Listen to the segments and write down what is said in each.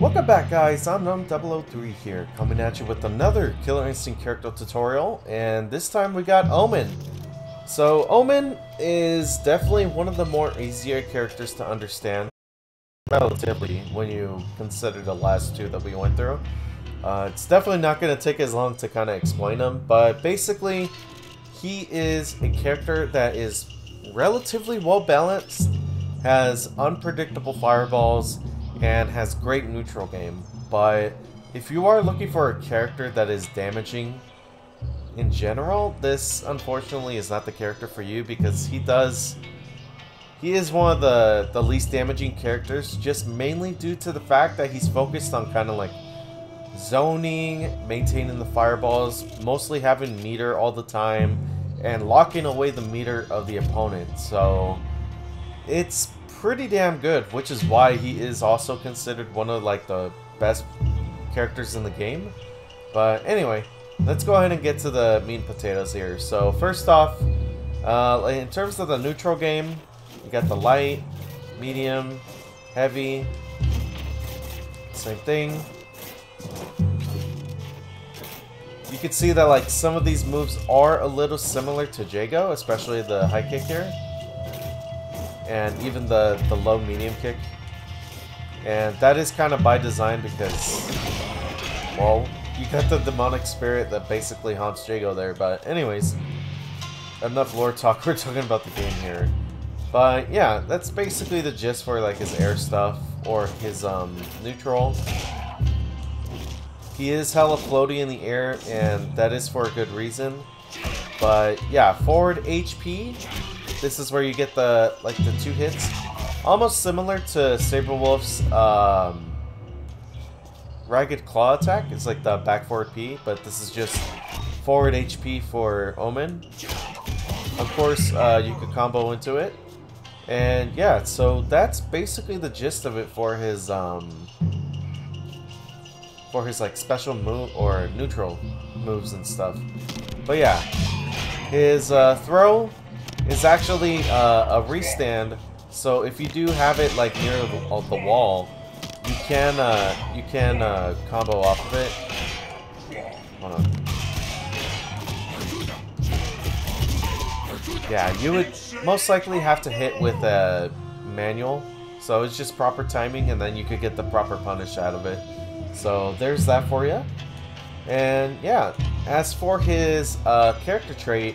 Welcome back guys, I'm Num003 here, coming at you with another Killer Instinct character tutorial, and this time we got Omen. So Omen is definitely one of the more easier characters to understand, relatively, when you consider the last two that we went through. Uh, it's definitely not going to take as long to kind of explain him, but basically, he is a character that is relatively well balanced, has unpredictable fireballs, and has great neutral game. But if you are looking for a character that is damaging in general, this unfortunately is not the character for you because he does... He is one of the, the least damaging characters, just mainly due to the fact that he's focused on kind of like zoning, maintaining the fireballs, mostly having meter all the time, and locking away the meter of the opponent. So it's pretty damn good, which is why he is also considered one of like the best characters in the game. But anyway, let's go ahead and get to the mean potatoes here. So first off, uh, in terms of the neutral game, you got the light, medium, heavy, same thing. You can see that like some of these moves are a little similar to Jago, especially the high kick here and even the, the low medium kick. And that is kind of by design because, well, you got the demonic spirit that basically haunts Jago there. But anyways, enough lore talk. We're talking about the game here. But yeah, that's basically the gist for like his air stuff or his um, neutral. He is hella floaty in the air, and that is for a good reason. But yeah, forward HP this is where you get the like the two hits. Almost similar to Sabrewulf's um, Ragged Claw attack. It's like the back forward P, but this is just forward HP for Omen. Of course, uh, you could combo into it. And yeah, so that's basically the gist of it for his um, for his like special move or neutral moves and stuff. But yeah, his uh, throw is actually uh, a restand. So if you do have it like near the, uh, the wall, you can uh, you can uh, combo off of it. Hold on. Yeah, you would most likely have to hit with a manual. So it's just proper timing and then you could get the proper punish out of it. So there's that for you. And yeah, as for his uh, character trait,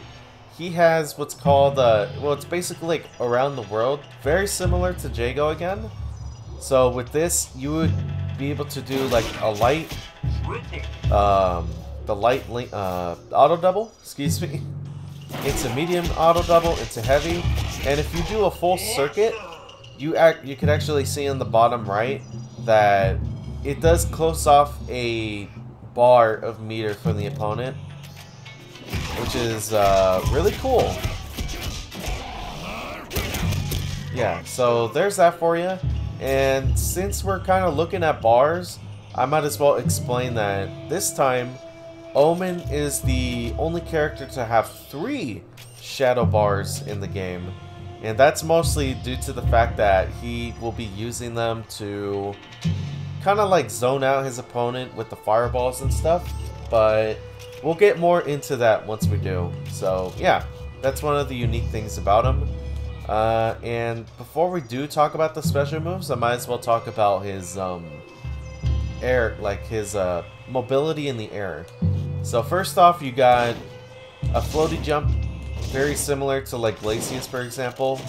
he has what's called, uh, well, it's basically like around the world, very similar to Jago again. So with this, you would be able to do like a light, um, the light link, uh, auto double, excuse me. It's a medium auto double, it's a heavy, and if you do a full circuit, you act, you can actually see in the bottom right that it does close off a bar of meter from the opponent which is uh, really cool. Yeah, so there's that for you. And since we're kind of looking at bars, I might as well explain that this time, Omen is the only character to have three shadow bars in the game. And that's mostly due to the fact that he will be using them to kind of like zone out his opponent with the fireballs and stuff. But We'll get more into that once we do. So, yeah, that's one of the unique things about him. Uh, and before we do talk about the special moves, I might as well talk about his um, air, like his uh, mobility in the air. So first off, you got a floaty jump, very similar to like Glacius, for example.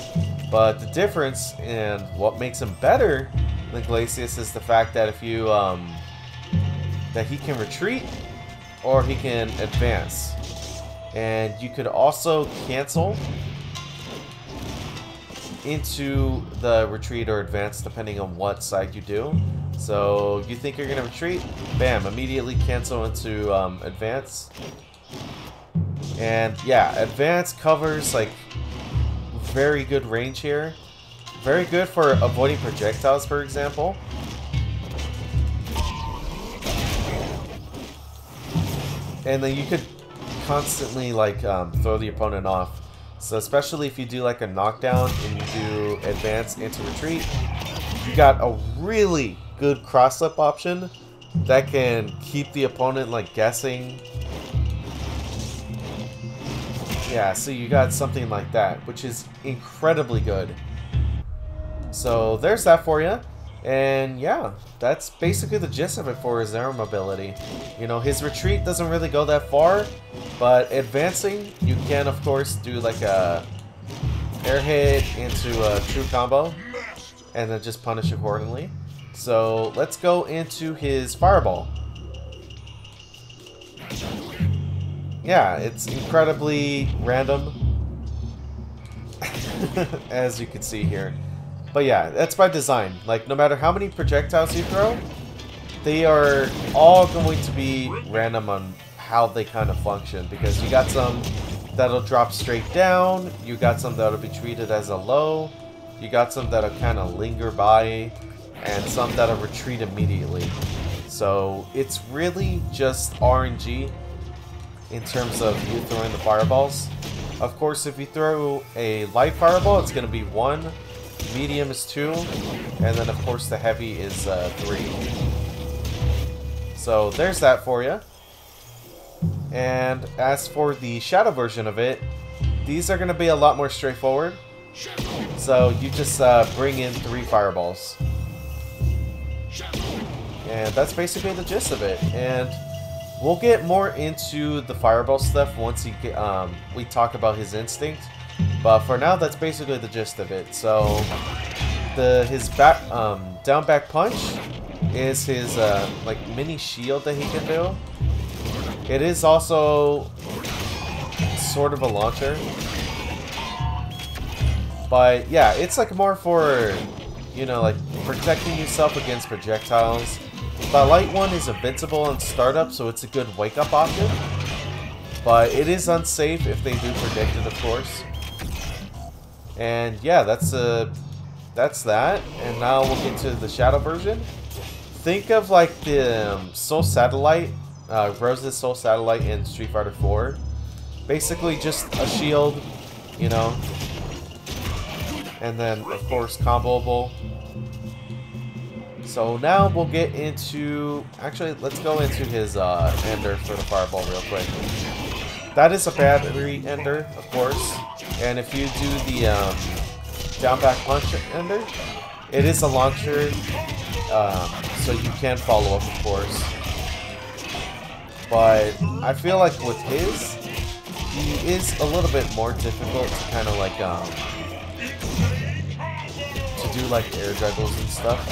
But the difference and what makes him better than Glacius is the fact that if you um, that he can retreat or he can advance. And you could also cancel into the retreat or advance depending on what side you do. So you think you're going to retreat, bam, immediately cancel into um, advance. And yeah, advance covers like very good range here. Very good for avoiding projectiles, for example. And then you could constantly like um, throw the opponent off. So especially if you do like a knockdown and you do advance into retreat, you got a really, good cross-up option that can keep the opponent like guessing. Yeah, so you got something like that, which is incredibly good. So there's that for you. And yeah, that's basically the gist of it for his arrow mobility. You know, his retreat doesn't really go that far, but advancing, you can of course do like a air hit into a true combo, and then just punish accordingly. So let's go into his fireball. Yeah, it's incredibly random, as you can see here. But yeah, that's by design. Like, no matter how many projectiles you throw, they are all going to be random on how they kind of function. Because you got some that'll drop straight down, you got some that'll be treated as a low, you got some that'll kind of linger by, and some that'll retreat immediately. So it's really just RNG in terms of you throwing the fireballs. Of course, if you throw a light fireball, it's going to be one medium is 2, and then of course the heavy is uh, 3. So there's that for you. And as for the shadow version of it, these are going to be a lot more straightforward. So you just uh, bring in three fireballs. And that's basically the gist of it. And we'll get more into the fireball stuff once he um, we talk about his instinct. But for now, that's basically the gist of it. So, the his back um, down back punch is his uh, like mini shield that he can do. It is also sort of a launcher. But yeah, it's like more for, you know, like protecting yourself against projectiles. The light one is invincible on startup, so it's a good wake-up option. But it is unsafe if they do predict it, of course. And yeah, that's uh, that's that. And now we'll get to the shadow version. Think of like the um, Soul Satellite, uh, Rose's Soul Satellite in Street Fighter 4. Basically just a shield, you know. And then, of course, comboable. So now we'll get into... Actually, let's go into his uh, ender for the fireball real quick. That is a battery ender, of course. And if you do the um, down back punch ender, it is a launcher, um, so you can follow up, of course. But I feel like with his, he is a little bit more difficult to kind of like um, to do like air juggles and stuff.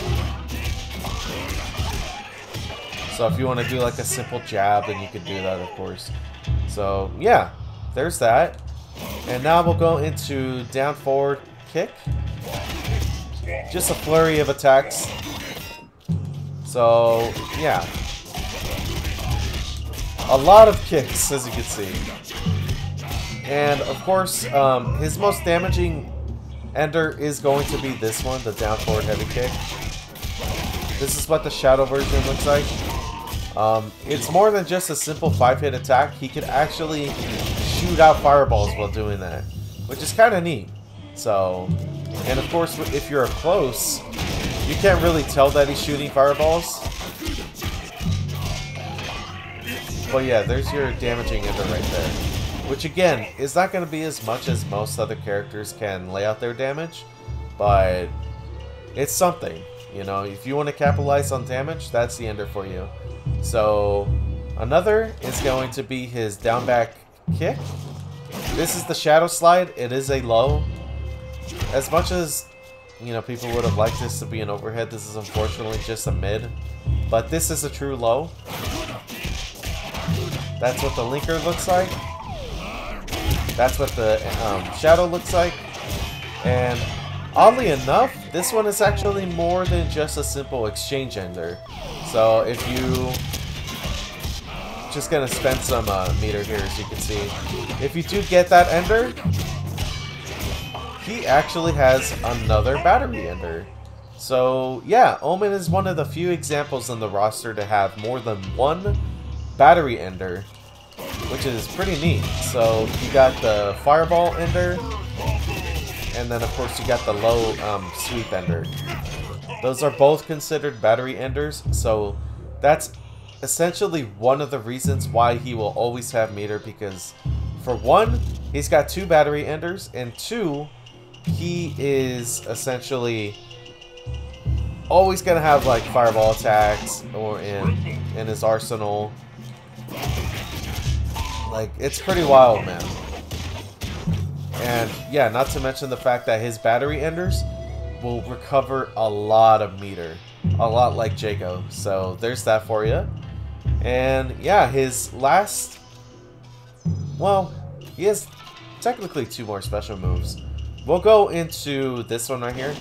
So if you want to do like a simple jab, then you can do that, of course. So yeah, there's that. And now we'll go into down forward kick. Just a flurry of attacks. So, yeah. A lot of kicks, as you can see. And, of course, um, his most damaging ender is going to be this one, the down forward heavy kick. This is what the shadow version looks like. Um, it's more than just a simple 5-hit attack. He can actually shoot out fireballs while doing that, which is kind of neat. So, and of course, if you're close, you can't really tell that he's shooting fireballs. But yeah, there's your damaging ender right there. Which again, is not going to be as much as most other characters can lay out their damage, but it's something. You know, if you want to capitalize on damage, that's the ender for you. So, another is going to be his down back kick. This is the Shadow Slide. It is a low. As much as, you know, people would have liked this to be an overhead, this is unfortunately just a mid. But this is a true low. That's what the linker looks like. That's what the um, shadow looks like. And oddly enough, this one is actually more than just a simple exchange ender. So if you just gonna spend some uh, meter here, as you can see. If you do get that Ender, he actually has another battery Ender. So, yeah, Omen is one of the few examples in the roster to have more than one battery Ender, which is pretty neat. So, you got the Fireball Ender, and then, of course, you got the low um, Sweep Ender. Those are both considered battery enders, so that's essentially one of the reasons why he will always have meter because for one, he's got two battery enders, and two, he is essentially always gonna have like fireball attacks or in in his arsenal. Like it's pretty wild, man. And yeah, not to mention the fact that his battery enders will recover a lot of meter. A lot like Jago. So there's that for you. And yeah, his last... Well, he has technically two more special moves. We'll go into this one right here.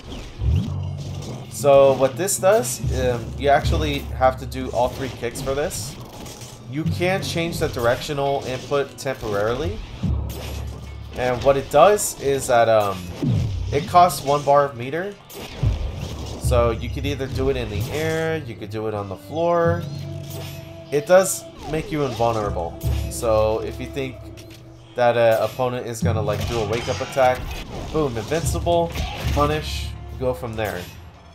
So what this does, um, you actually have to do all three kicks for this. You can change the directional input temporarily. And what it does is that um, it costs one bar of meter. So you could either do it in the air, you could do it on the floor. It does make you invulnerable. So if you think that an opponent is going to like do a wake-up attack, boom, invincible, punish, go from there.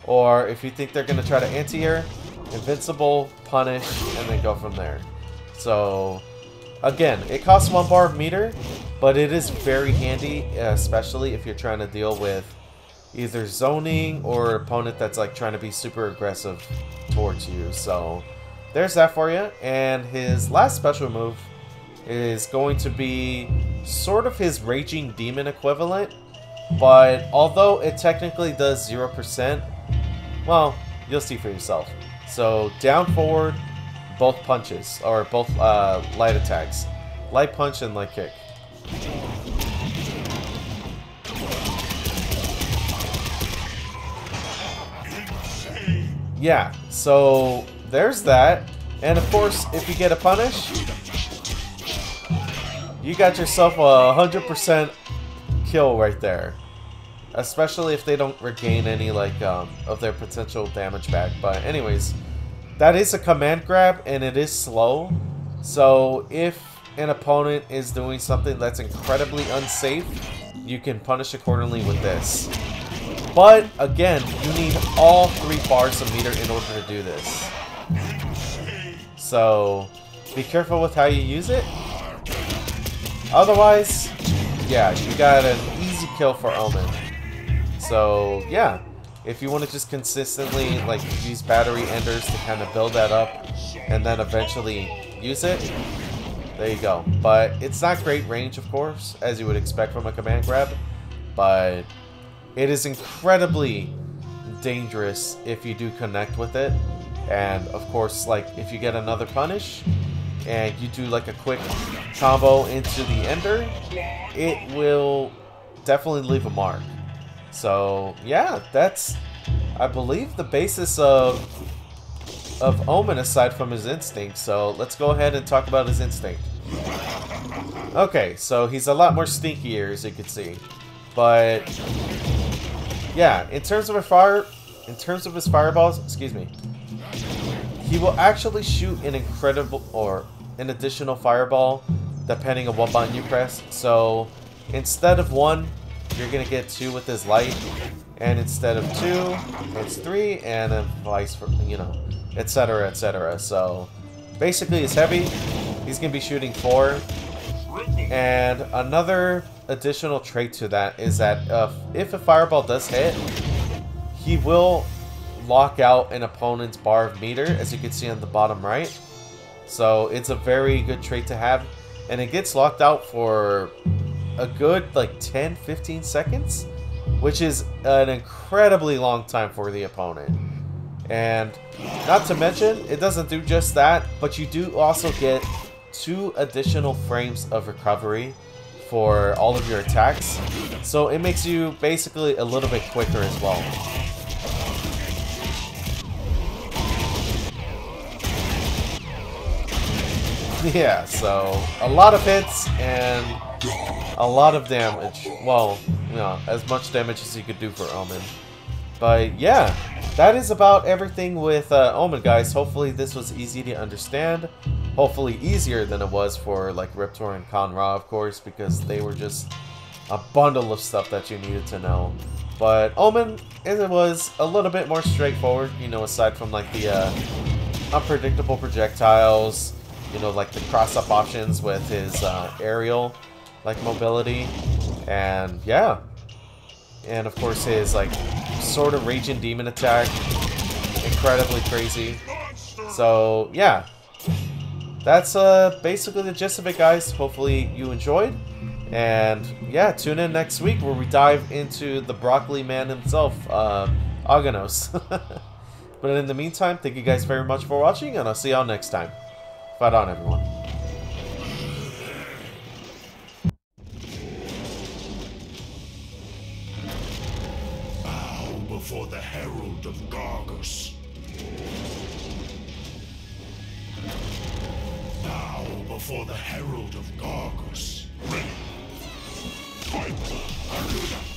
Or if you think they're going to try to anti-air, invincible, punish, and then go from there. So, again, it costs one bar of meter, but it is very handy, especially if you're trying to deal with either zoning or opponent that's like trying to be super aggressive towards you. So there's that for you. And his last special move is going to be sort of his Raging Demon equivalent. But although it technically does 0%, well, you'll see for yourself. So down forward, both punches, or both uh, light attacks. Light punch and light kick. Yeah, so there's that. And of course, if you get a punish, you got yourself a 100% kill right there. Especially if they don't regain any like um, of their potential damage back. But anyways, that is a command grab and it is slow. So if an opponent is doing something that's incredibly unsafe, you can punish accordingly with this. But, again, you need all three bars of meter in order to do this. So, be careful with how you use it. Otherwise, yeah, you got an easy kill for Omen. So, yeah, if you want to just consistently like use battery enders to kind of build that up and then eventually use it, there you go. But it's not great range, of course, as you would expect from a command grab. But it is incredibly dangerous if you do connect with it. And, of course, like, if you get another punish, and you do, like, a quick combo into the ender, it will definitely leave a mark. So, yeah, that's, I believe, the basis of of Omen aside from his instinct, so let's go ahead and talk about his instinct. Okay, so he's a lot more stinkier, as you can see. But, yeah, in terms of a fire, in terms of his fireballs, excuse me, he will actually shoot an incredible, or an additional fireball, depending on what button you press. So, instead of one, you're gonna get two with his light, and instead of two, it's three, and then vice, you know, etc., etc. So, basically, it's heavy. He's going to be shooting four. And another additional trait to that is that uh, if a fireball does hit, he will lock out an opponent's bar of meter, as you can see on the bottom right. So it's a very good trait to have. And it gets locked out for a good like 10-15 seconds, which is an incredibly long time for the opponent. And not to mention, it doesn't do just that, but you do also get two additional frames of recovery for all of your attacks. So it makes you basically a little bit quicker as well. Yeah, so a lot of hits and a lot of damage. Well, you know, as much damage as you could do for Omen. But yeah, that is about everything with uh, Omen, guys. Hopefully this was easy to understand. Hopefully easier than it was for like Riptor and Kan-Ra, of course, because they were just a bundle of stuff that you needed to know. But Omen, it was a little bit more straightforward, you know, aside from like the uh, unpredictable projectiles, you know, like the cross-up options with his uh, aerial, like mobility, and yeah. And of course his like sort of raging demon attack, incredibly crazy. So yeah, that's uh, basically the gist of it, guys. Hopefully you enjoyed. And yeah, tune in next week where we dive into the broccoli man himself, uh, Aganos. but in the meantime, thank you guys very much for watching, and I'll see y'all next time. Fight on, everyone. Bow before the Herald of Gargos. Bow before the Herald of Gargos. Ready. Fight! Supreme